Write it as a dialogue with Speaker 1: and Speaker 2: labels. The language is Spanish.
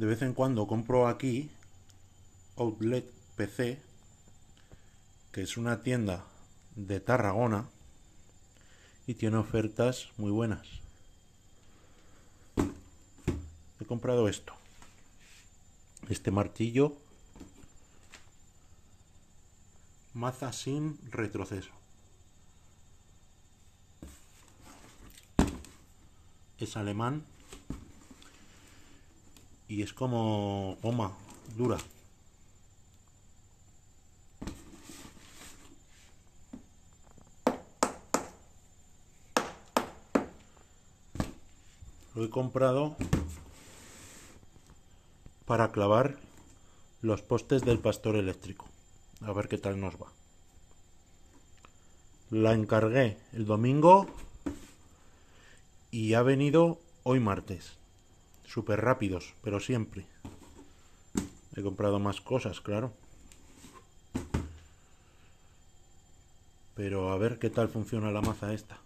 Speaker 1: de vez en cuando compro aquí Outlet PC, que es una tienda de Tarragona y tiene ofertas muy buenas. He comprado esto, este martillo maza sin retroceso. Es alemán y es como goma dura. Lo he comprado para clavar los postes del pastor eléctrico. A ver qué tal nos va. La encargué el domingo y ha venido hoy martes. Súper rápidos, pero siempre. He comprado más cosas, claro. Pero a ver qué tal funciona la maza esta.